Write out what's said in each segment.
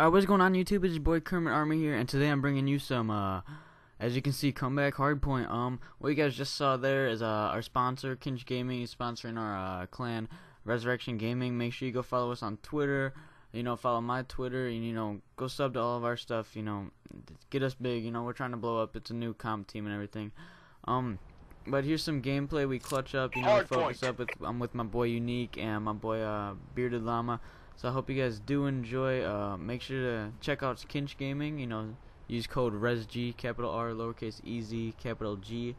Alright, what's going on YouTube? It's your boy Kermit Army here, and today I'm bringing you some, uh, as you can see, Comeback Hardpoint. Um, what you guys just saw there is, uh, our sponsor, Cinch Gaming, is sponsoring our, uh, clan, Resurrection Gaming. Make sure you go follow us on Twitter, you know, follow my Twitter, and, you know, go sub to all of our stuff, you know, get us big, you know, we're trying to blow up, it's a new comp team and everything. Um, but here's some gameplay, we clutch up, you know, we focus up, with, I'm with my boy Unique, and my boy, uh, Bearded Llama. So I hope you guys do enjoy. Uh, make sure to check out Cinch Gaming. You know, use code RezG, capital R, lowercase E Z, capital G,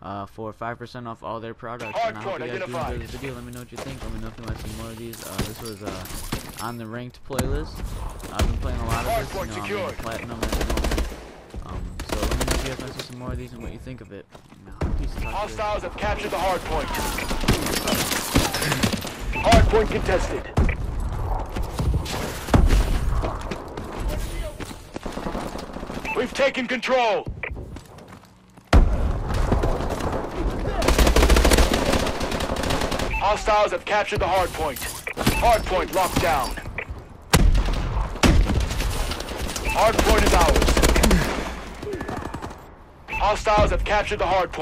uh, for five percent off all their products. and I hope you guys do enjoy this video. Let me know what you think. Let me know if you want to see more of these. Uh, this was uh, on the ranked playlist. I've been playing a lot of this. You know, I'm platinum at the moment. Um, so let me know if you guys want to see some more of these and what you think of it. Hostiles have captured the hard point. Hard point contested. We've taken control. Hostiles have captured the hard point. Hard point locked down. Hard point is ours. Hostiles have captured the hard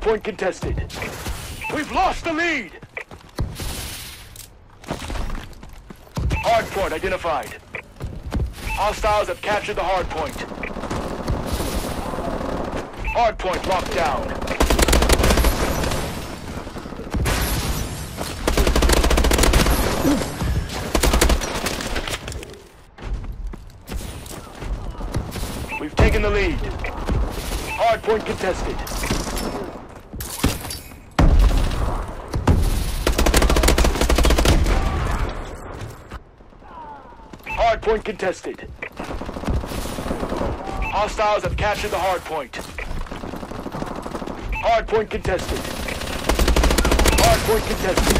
point. Hard point contested. We've lost the lead. Hard point identified. Hostiles have captured the hard point. Hard point locked down. We've taken the lead. Hard point contested. Hard point contested. Hostiles have captured the hard point. Hard point contested. Hard point contested.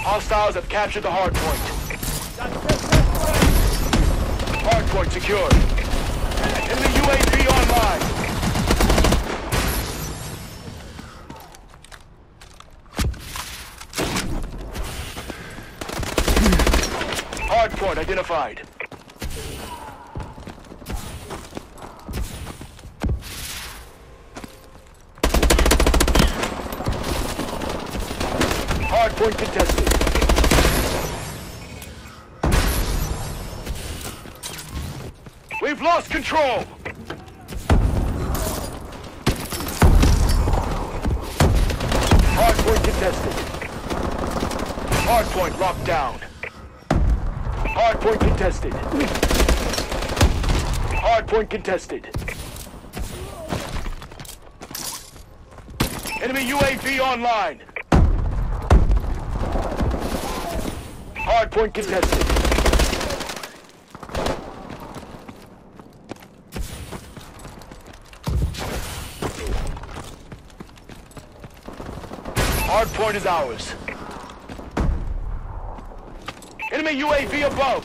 Hostiles have captured the hard point. Hard point secured. Enemy UAV online. Hard point identified. Hard point contested. We've lost control. Hard point contested. Hard point locked down. Hard point contested. Hard point contested. Enemy UAV online. Hard point contested. Hard point is ours. Enemy UAV above.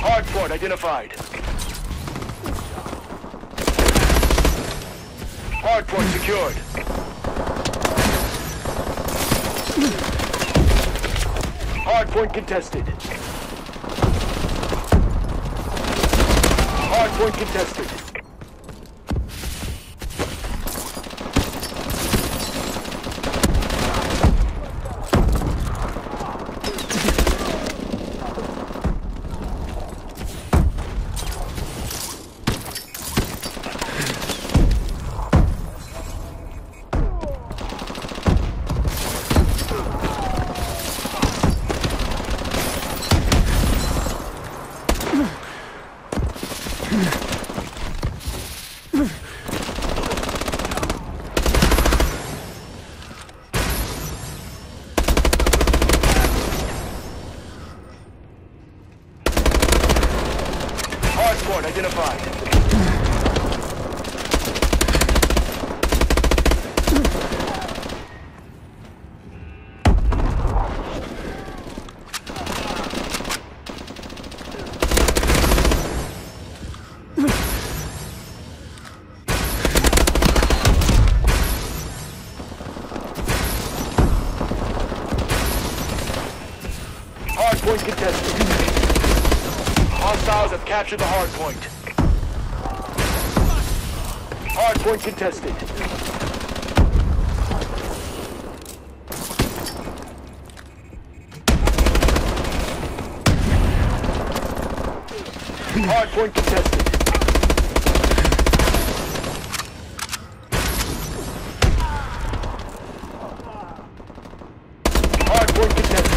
Hard point identified. Hard point secured. Hard point contested. Hard point contested. Hardpoint identified. Contested. Hostiles have captured the hard point. Hard point contested. Hard point contested. Hard point contested.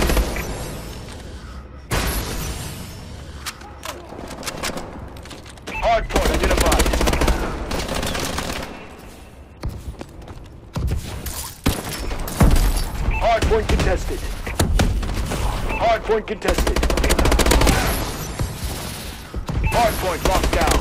Hard point identified. Hard point contested. Hard point contested. Hard point locked down.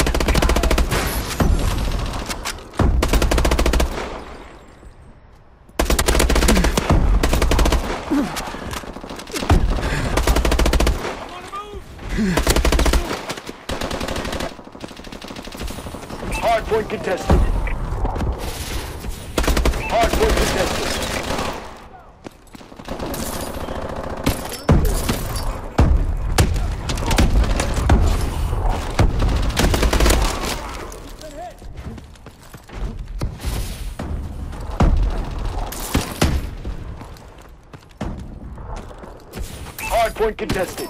Hard point contested. Point contested.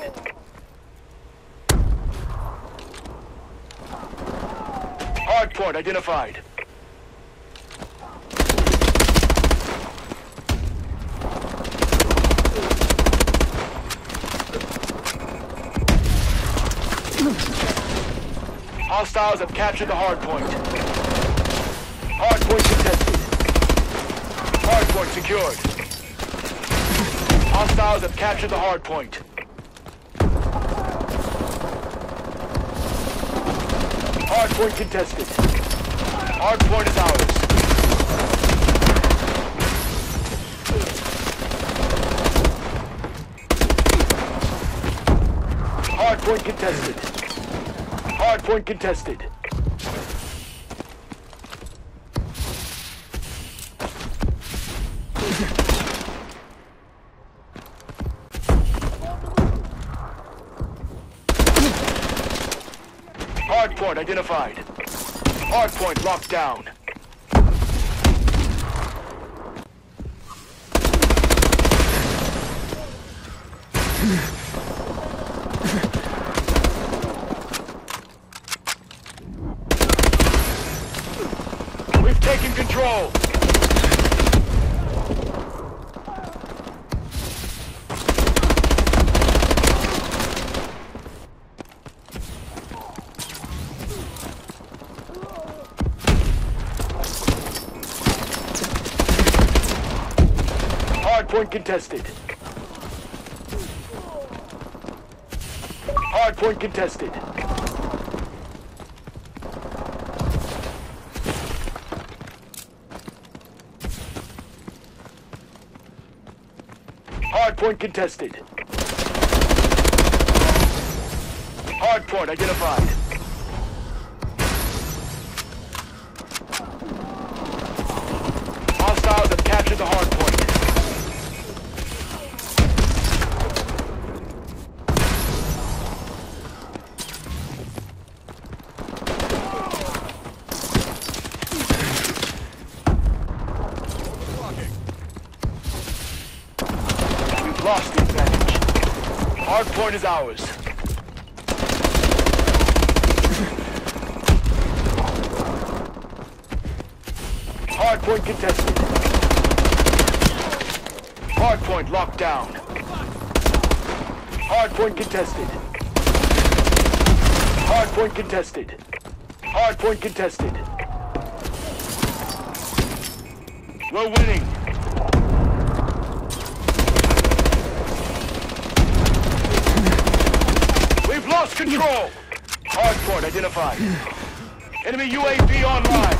Hard point identified. Hostiles have captured the hard point. Hard point contested. Hard point secured. Hostiles have captured the hard point. Hard point contested. Hard point is ours. Hard point contested. Hard point contested. Hard point identified. Hard point locked down. We've taken control. Hard point contested. Hard point contested. Hard point contested. Hard point identified. Point is ours. Hard point contested. Hard point locked down. Hard point contested. Hard point contested. Hard point contested. We're winning. We've lost control. Hard point identified. Enemy UAV online.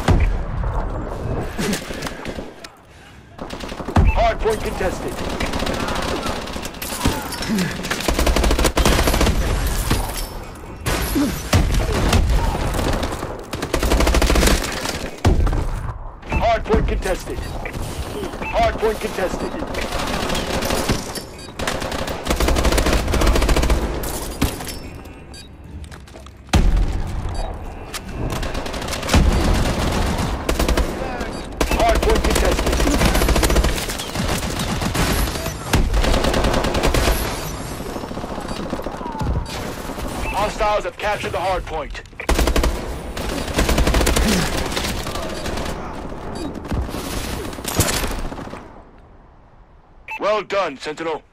Hard point contested. Hard point contested. Hard contested. Hostiles have captured the hard point. Well done, Sentinel.